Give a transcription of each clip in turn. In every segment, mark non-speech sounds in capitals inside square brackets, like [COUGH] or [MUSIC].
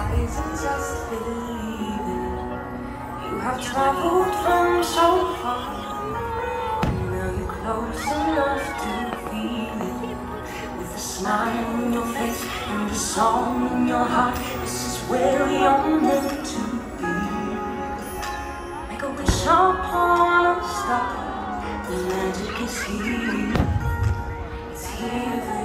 Just believing, you have traveled from so far. Now you're close enough to feel it. With a smile on your face and a song in your heart This is where you're meant to be. Make a wish upon a star. The magic is here. It's here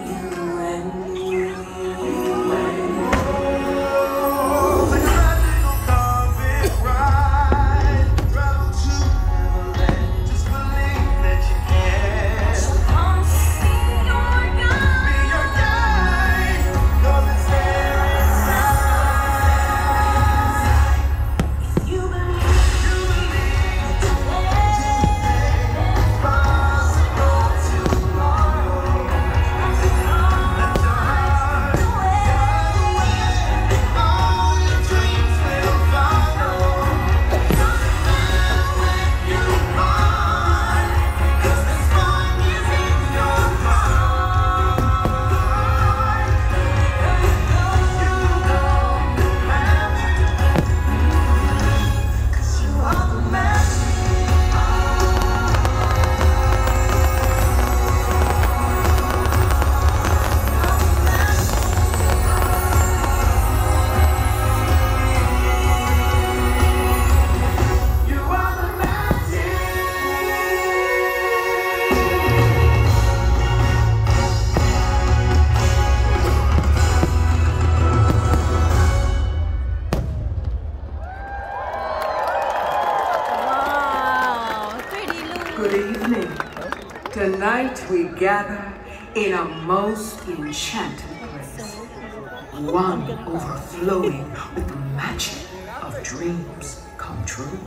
Tonight we gather in a most enchanted place. One overflowing with the magic of dreams come true.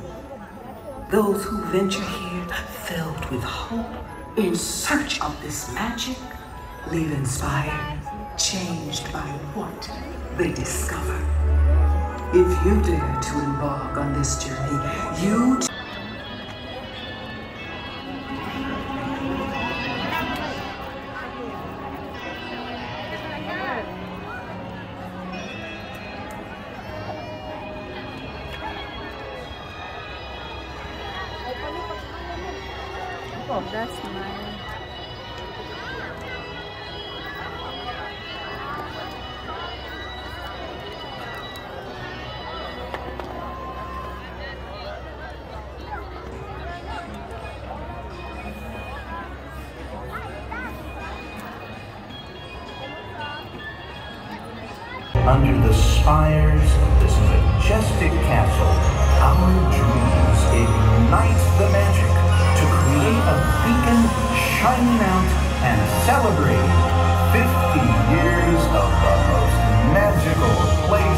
Those who venture here filled with hope in search of this magic leave inspired, changed by what they discover. If you dare to embark on this journey, you Under the spires of this majestic castle, our dreams ignite the magic to create a beacon shining out and celebrate 50 years of the most magical place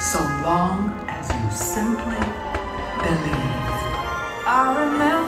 So long as you simply believe. I remember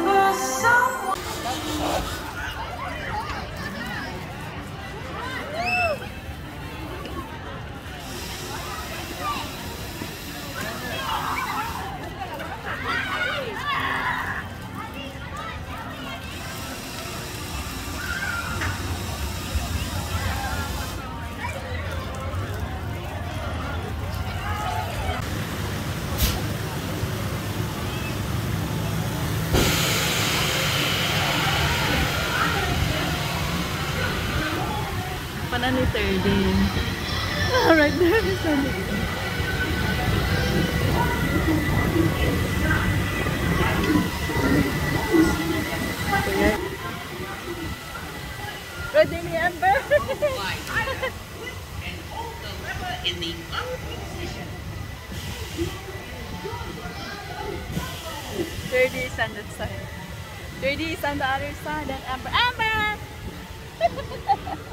na ni 30. right there is on it. Ready Amber? in the up position. [LAUGHS] Thirty is on that side. Thirty is on the other side. And Amber! Amber! [LAUGHS]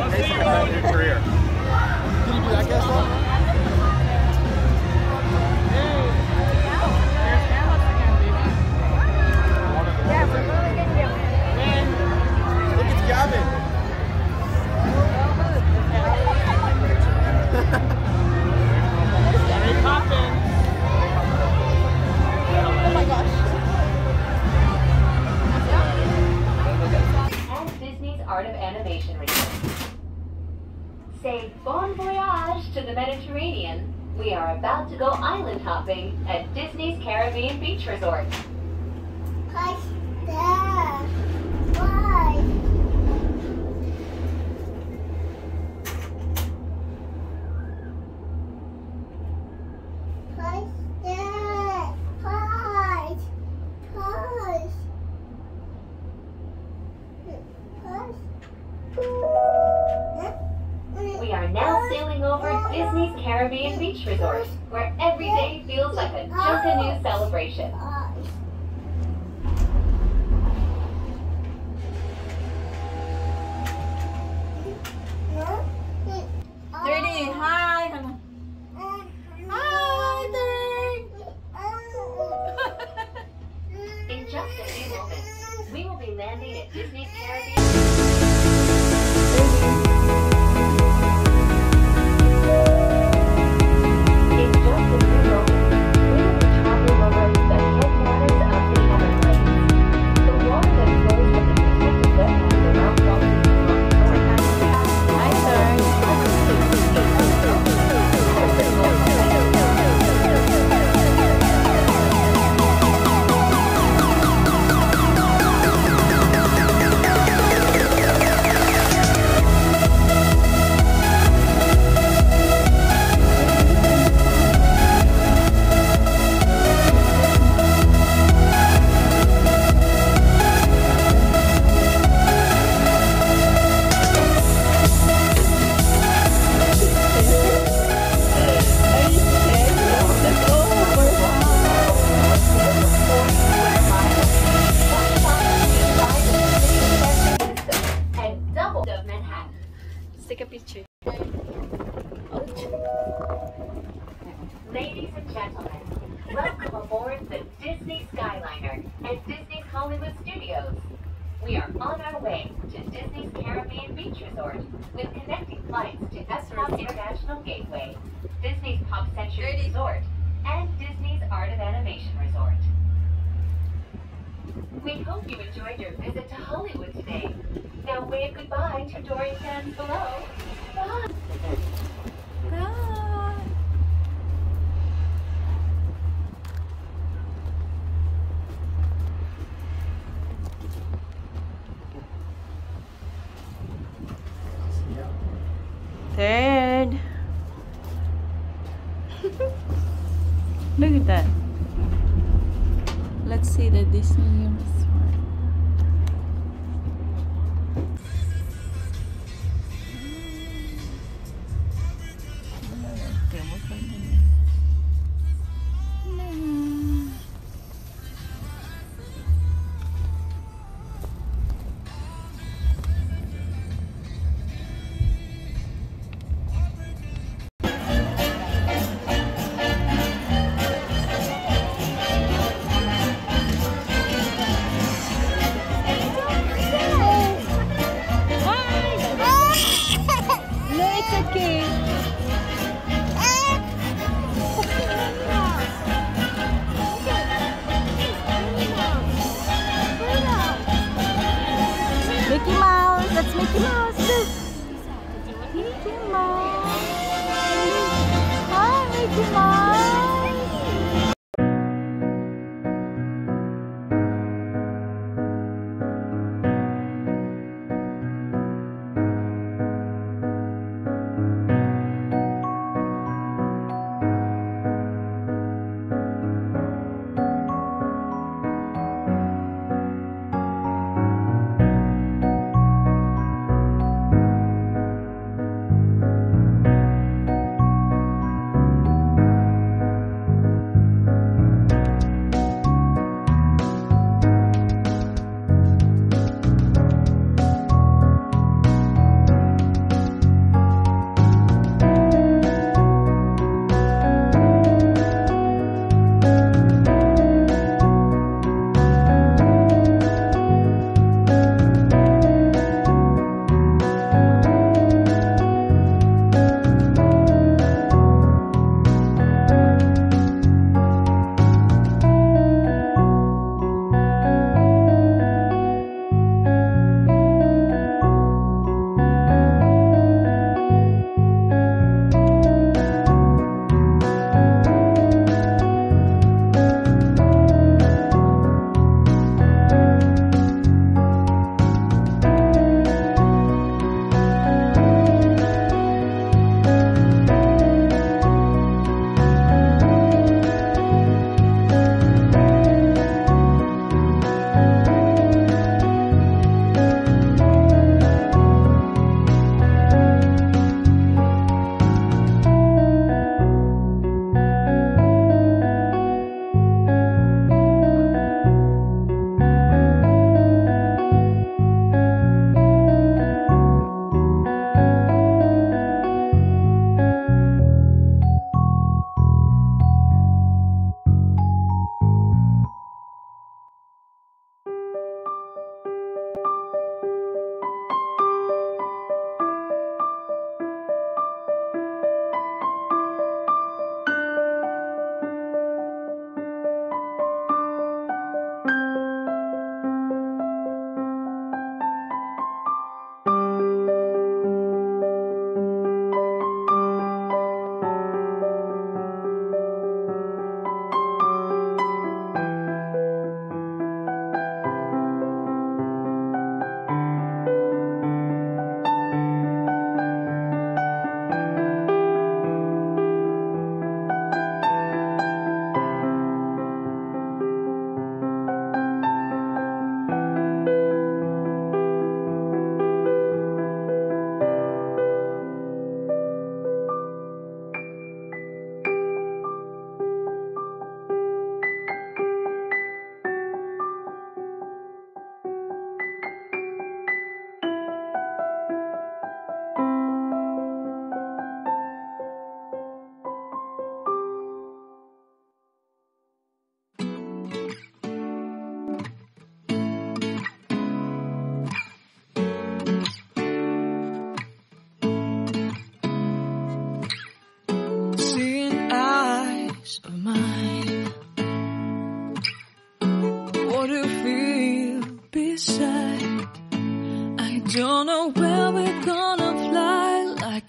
I'll see you all in your career. and Disney's Art of Animation Resort. Say bon voyage to the Mediterranean. We are about to go island hopping at Disney's Caribbean Beach Resort. We We hope you enjoyed your visit to Hollywood today. Now wave goodbye to Dory fans below. Bye. Mickey.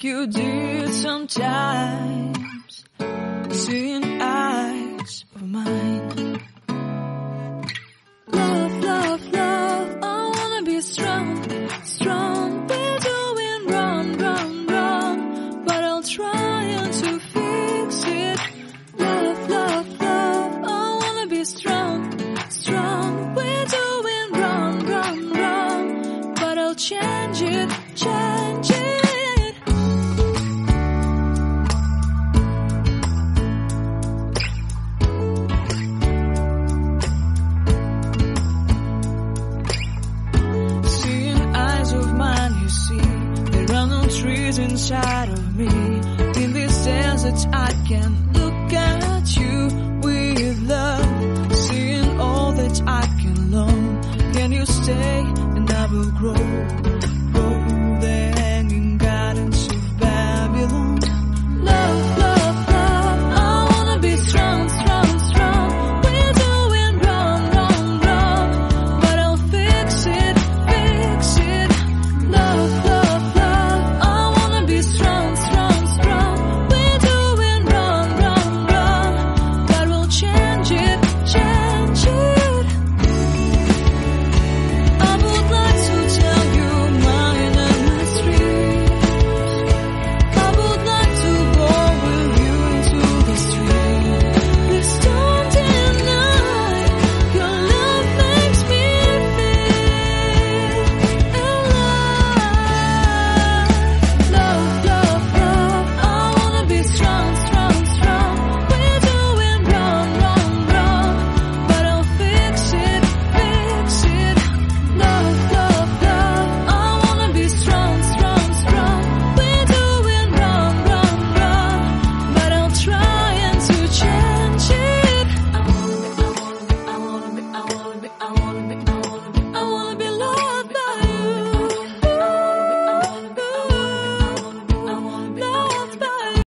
like you did sometimes, seeing eyes of mine. shadow me. In this dance that I can't